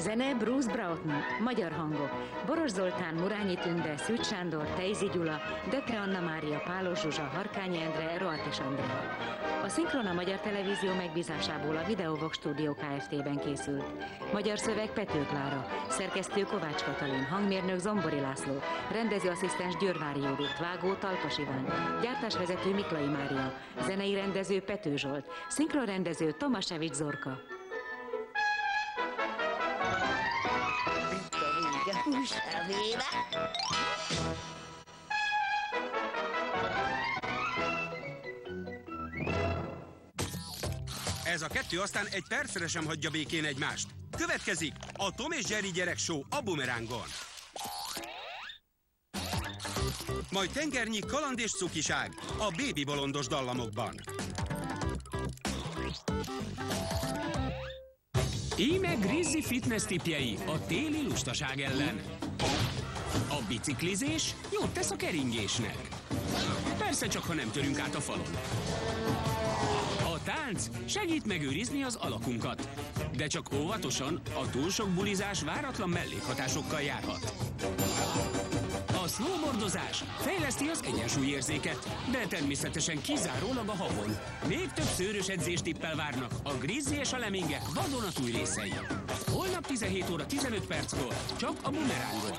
Zene Bruce Broughton, magyar hangok. Boros Zoltán, Murányi Tünde, Szűcs Sándor, Tejzi Gyula, Dökre Anna Mária, Pálos Zsuzsa, Harkány Endre, Roartis Andrea. A Szinkron a Magyar Televízió megbízásából a Videovox Stúdió Kft-ben készült. Magyar szöveg Pető Klára, szerkesztő Kovács Katalin, hangmérnök Zombori László, rendezőasszisztens Györvári Judit, vágó Talpas Iván, gyártásvezető Miklai Mária, zenei rendező Pető Zsolt, szinkronrendező Tomasevics Zorka. Húslevébe. Ez a kettő aztán egy percre sem hagyja békén egymást. Következik a Tom és Jerry gyerek show a Bumerángon. Majd tengernyi kaland és cukiság a bébi bolondos dallamokban. Íme Grizzy fitness tipjei a téli lustaság ellen. A biciklizés jót tesz a keringésnek. Persze csak, ha nem törünk át a falon. A tánc segít megőrizni az alakunkat. De csak óvatosan, a túl sok bulizás váratlan mellékhatásokkal járhat. Snowboardozás fejleszti az egyensúlyérzéket, de természetesen kizárólag a havon. Még több szőrös edzéstippel várnak a Grizzly és a Lemminge vadonatúj részei. Holnap 17 óra 15 perckor csak a Bumerángon.